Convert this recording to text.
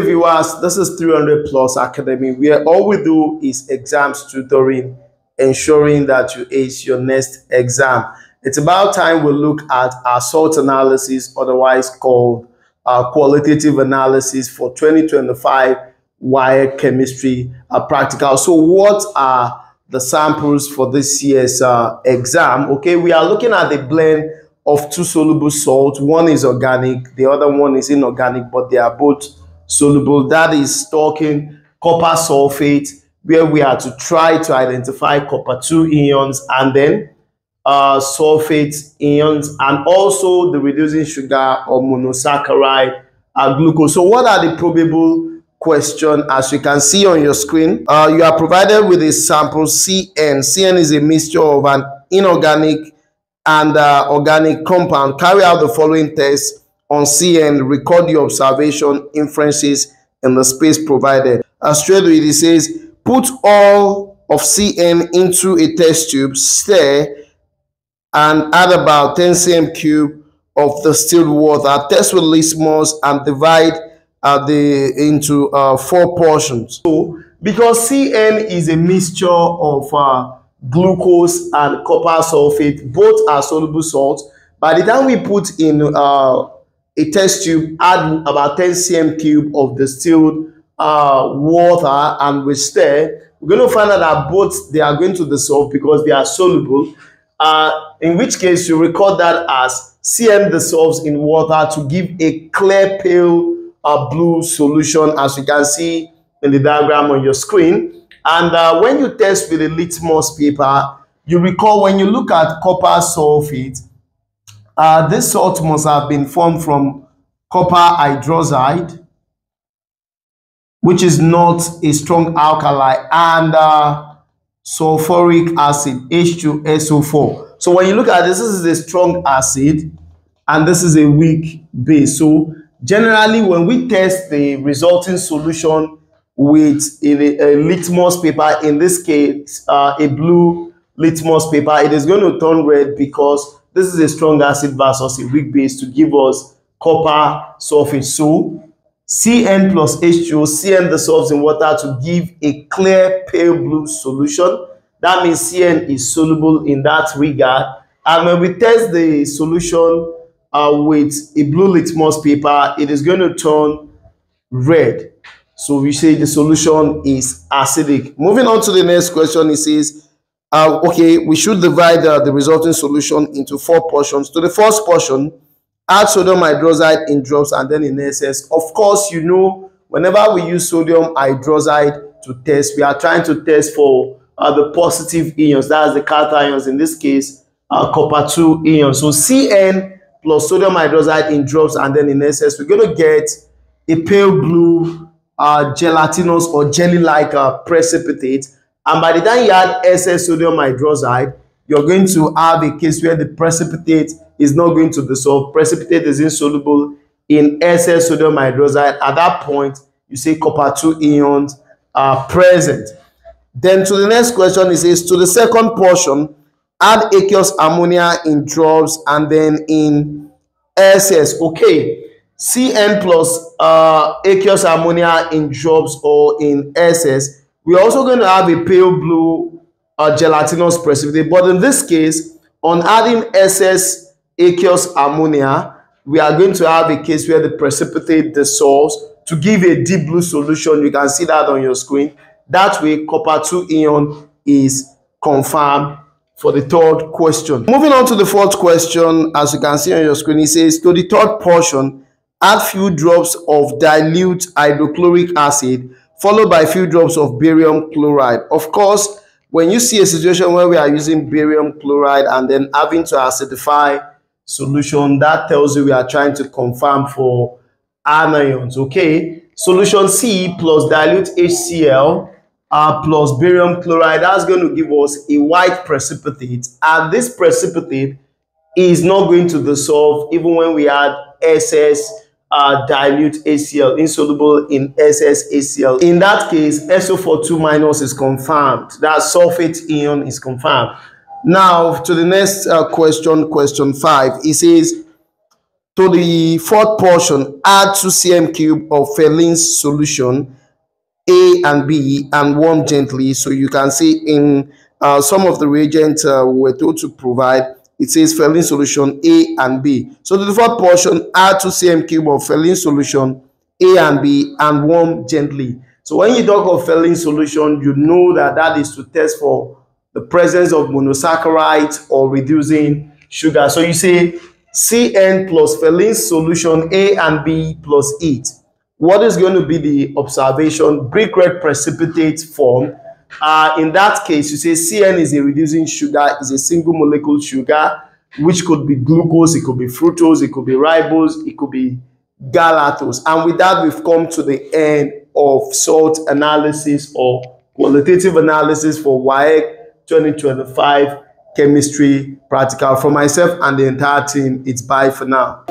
viewers. This is 300 Plus Academy, where all we do is exams tutoring, ensuring that you ace your next exam. It's about time we look at our SALT analysis, otherwise called qualitative analysis for 2025 WAEC chemistry uh, practical. So, what are the samples for this year's uh, exam? Okay, we are looking at the blend of two soluble salts. One is organic, the other one is inorganic, but they are both soluble. That is talking copper sulfate, where we are to try to identify copper 2 ions and then uh, sulfate ions and also the reducing sugar or monosaccharide uh, glucose. So what are the probable question as you can see on your screen uh, you are provided with a sample cn cn is a mixture of an inorganic and uh, organic compound carry out the following tests on cn record your observation inferences in the space provided as straight away it says put all of cn into a test tube stir and add about 10 cm cube of the distilled water test with litmus and divide uh, the into uh, four portions. So, because CN is a mixture of uh, glucose and copper sulfate, both are soluble salts. By the time we put in uh, a test tube, add about 10 cm cube of distilled uh, water and we stir, we're going to find out that both they are going to dissolve because they are soluble. Uh, in which case, you record that as CM dissolves in water to give a clear pale a blue solution as you can see in the diagram on your screen. And uh, when you test with a litmus paper, you recall when you look at copper sulfate, uh, this salt must have been formed from copper hydroxide, which is not a strong alkali, and uh, sulfuric acid, H2SO4. So when you look at this, this is a strong acid, and this is a weak base. So Generally, when we test the resulting solution with a, a litmus paper, in this case, uh, a blue litmus paper, it is going to turn red because this is a strong acid versus a weak base to give us copper sulfate. So Cn plus H2O, Cn dissolves in water to give a clear pale blue solution. That means Cn is soluble in that regard. And when we test the solution uh, with a blue litmus paper, it is going to turn red. So we say the solution is acidic. Moving on to the next question, it says, uh, okay, we should divide uh, the resulting solution into four portions. To the first portion, add sodium hydroxide in drops and then in excess. Of course, you know, whenever we use sodium hydroxide to test, we are trying to test for uh, the positive ions, that's the cations, in this case, uh, copper 2 ions. So Cn plus sodium hydroxide in drops and then in excess, we're going to get a pale blue uh, gelatinous or jelly-like uh, precipitate. And by the time you add excess sodium hydroxide, you're going to have a case where the precipitate is not going to dissolve. Precipitate is insoluble in excess sodium hydroxide. At that point, you say copper 2 ions are present. Then to the next question, it says, to the second portion, add aqueous ammonia in drops and then in SS. Okay, Cn plus uh, aqueous ammonia in drops or in SS. We're also going to have a pale blue uh, gelatinous precipitate. But in this case, on adding SS aqueous ammonia, we are going to have a case where the precipitate dissolves to give a deep blue solution. You can see that on your screen. That way, copper 2 ion is confirmed for the third question. Moving on to the fourth question, as you can see on your screen, it says, to the third portion, add few drops of dilute hydrochloric acid, followed by a few drops of barium chloride. Of course, when you see a situation where we are using barium chloride and then having to acidify solution, that tells you we are trying to confirm for anions, okay? Solution C plus dilute HCl uh, plus barium chloride, that's going to give us a white precipitate. And this precipitate is not going to dissolve even when we add SS uh, dilute HCl, insoluble in SS HCl. In that case, SO42 minus is confirmed. That sulfate ion is confirmed. Now, to the next uh, question, question five. It says, to the fourth portion, add 2 cm cube of Fehling's solution A and B and warm gently. So you can see in uh, some of the reagents uh, we were told to provide, it says Fehling solution A and B. So the fourth portion, add 2 cm cube of Fehling solution A and B and warm gently. So when you talk of Fehling solution, you know that that is to test for the presence of monosaccharides or reducing sugar. So you say Cn plus Fehling's solution A and B plus heat. What is going to be the observation? Brick red precipitate form. Uh, in that case, you say Cn is a reducing sugar, is a single molecule sugar, which could be glucose, it could be fructose, it could be ribose, it could be galactose. And with that, we've come to the end of salt analysis or qualitative analysis for WAEC 2025 chemistry practical. For myself and the entire team, it's bye for now.